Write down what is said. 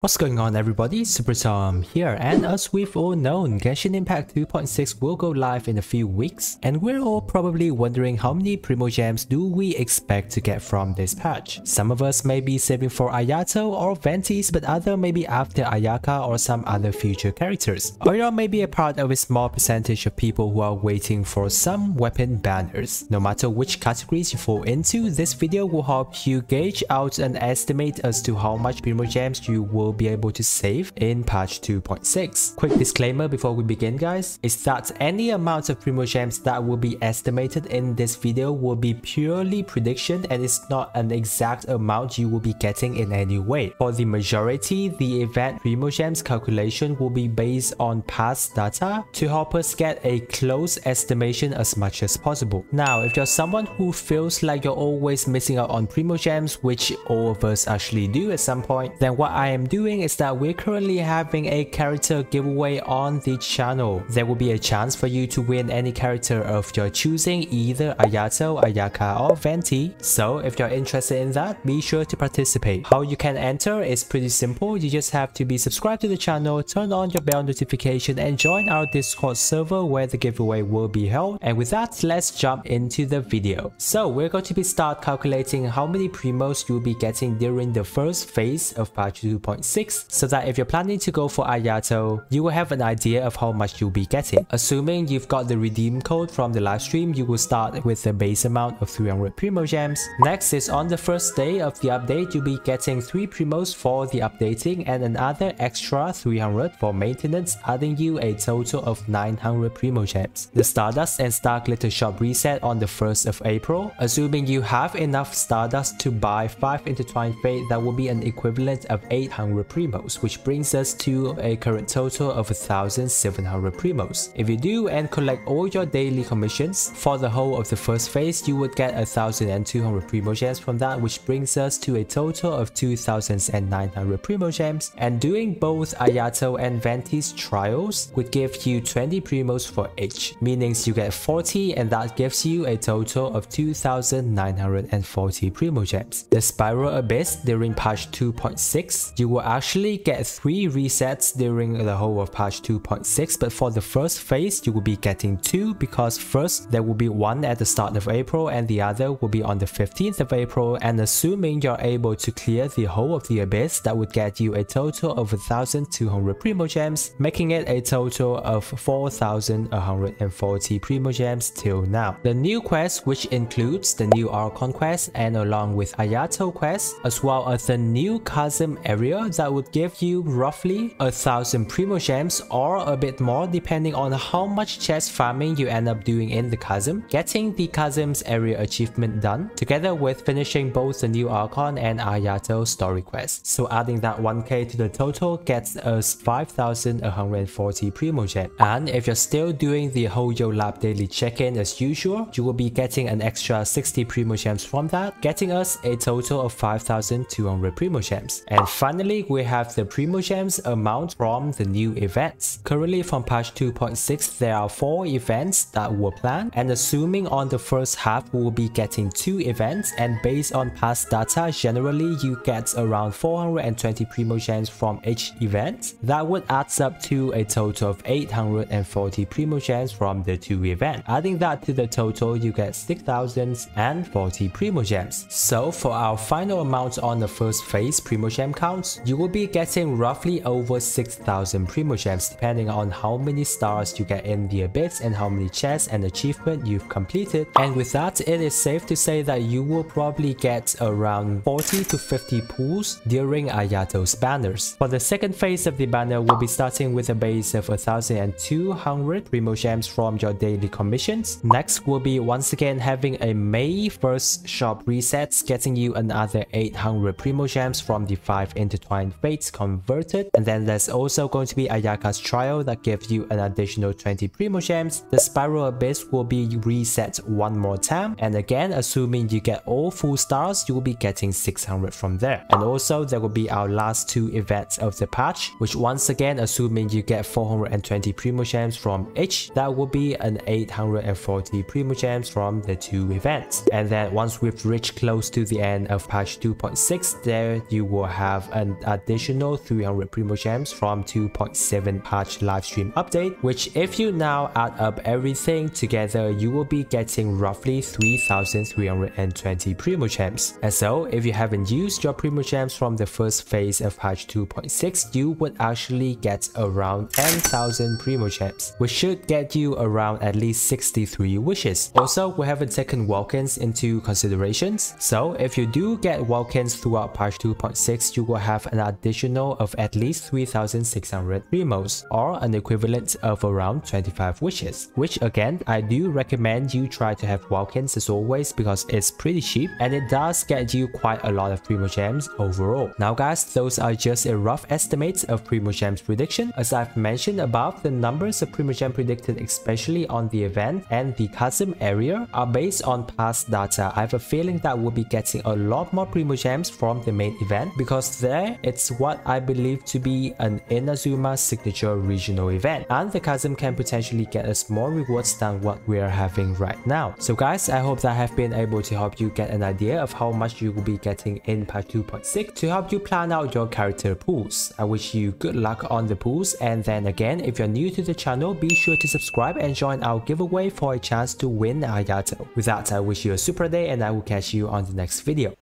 What's going on everybody, Super Tom here and as we've all known, Genshin Impact 2.6 will go live in a few weeks and we're all probably wondering how many Primo Gems do we expect to get from this patch. Some of us may be saving for Ayato or Ventis but other may be after Ayaka or some other future characters. Or you may be a part of a small percentage of people who are waiting for some weapon banners. No matter which categories you fall into, this video will help you gauge out an estimate as to how much Primo Gems you will will be able to save in patch 2.6. Quick disclaimer before we begin guys, is that any amount of Primo Gems that will be estimated in this video will be purely prediction and it's not an exact amount you will be getting in any way. For the majority, the event Primo Gems calculation will be based on past data to help us get a close estimation as much as possible. Now, if you're someone who feels like you're always missing out on Primo Gems, which all of us actually do at some point, then what I am doing doing is that we're currently having a character giveaway on the channel. There will be a chance for you to win any character of your choosing, either Ayato, Ayaka or Venti. So if you're interested in that, be sure to participate. How you can enter is pretty simple. You just have to be subscribed to the channel, turn on your bell notification and join our Discord server where the giveaway will be held. And with that, let's jump into the video. So we're going to be start calculating how many primos you'll be getting during the first phase of patch 2.6 6 so that if you're planning to go for Ayato, you will have an idea of how much you'll be getting. Assuming you've got the redeem code from the live stream, you will start with the base amount of 300 Primo Gems. Next is on the first day of the update, you'll be getting 3 Primos for the updating and another extra 300 for maintenance, adding you a total of 900 Primo Gems. The Stardust and Star Glitter shop reset on the 1st of April. Assuming you have enough Stardust to buy 5 Intertwined Fate, that will be an equivalent of 800 primos, which brings us to a current total of 1700 primos. If you do and collect all your daily commissions for the whole of the first phase, you would get 1200 primogems from that, which brings us to a total of 2900 primogems. And doing both Ayato and Ventis trials would give you 20 primos for each, meaning you get 40 and that gives you a total of 2940 primogems. The Spiral Abyss during patch 2.6, you will actually get 3 resets during the whole of patch 2.6 but for the first phase you will be getting 2 because first there will be one at the start of April and the other will be on the 15th of April and assuming you're able to clear the whole of the abyss that would get you a total of 1200 primo gems making it a total of 4140 primo gems till now. The new quest which includes the new Archon quest and along with Ayato quest as well as the new Chasm area that would give you roughly a thousand primo gems or a bit more depending on how much chest farming you end up doing in the chasm. Getting the chasm's area achievement done together with finishing both the new Archon and Ayato story quests. So adding that 1k to the total gets us 5140 primogem. And if you're still doing the Hoyo Lab daily check-in as usual, you will be getting an extra 60 primo gems from that, getting us a total of 5200 primo gems. And finally, we have the Primo Gems amount from the new events. Currently from patch 2.6 there are 4 events that were planned and assuming on the first half we will be getting 2 events and based on past data generally you get around 420 Primo Gems from each event. That would add up to a total of 840 Primo Gems from the 2 events. Adding that to the total you get 6040 Primo Gems. So for our final amount on the first phase Primogem counts, you will be getting roughly over 6000 Primogems depending on how many stars you get in the Abyss and how many chests and achievement you've completed. And with that, it is safe to say that you will probably get around 40 to 50 pulls during Ayato's banners. For the second phase of the banner, we'll be starting with a base of 1200 Primogems from your daily commissions. Next, we'll be once again having a May 1st shop resets, getting you another 800 Primogems from the 5 intertwined fates converted. And then there's also going to be Ayaka's trial that gives you an additional 20 Primo Gems. The Spiral Abyss will be reset one more time. And again, assuming you get all full stars, you will be getting 600 from there. And also there will be our last two events of the patch, which once again, assuming you get 420 Primo Gems from each, that will be an 840 Primo Gems from the two events. And then once we've reached close to the end of patch 2.6, there you will have an additional 300 Primogems from 2.7 patch livestream update, which if you now add up everything together, you will be getting roughly 3,320 Primogems. And so, if you haven't used your Primogems from the first phase of patch 2.6, you would actually get around 10,000 Primogems, which should get you around at least 63 wishes. Also, we haven't taken Welkins into considerations, so if you do get Welkins throughout patch 2.6, you will have an additional of at least 3600 Primos, or an equivalent of around 25 wishes, which again, I do recommend you try to have Welkins as always because it's pretty cheap and it does get you quite a lot of Primo Gems overall. Now guys, those are just a rough estimate of Primo Gems prediction. As I've mentioned above, the numbers of Primo Gem predicted especially on the event and the chasm area are based on past data. I have a feeling that we'll be getting a lot more Primo Gems from the main event because there it's what I believe to be an Inazuma signature regional event and the chasm can potentially get us more rewards than what we are having right now. So guys, I hope that I have been able to help you get an idea of how much you will be getting in part 2.6 to help you plan out your character pools. I wish you good luck on the pools and then again, if you're new to the channel, be sure to subscribe and join our giveaway for a chance to win Ayato. With that, I wish you a super day and I will catch you on the next video.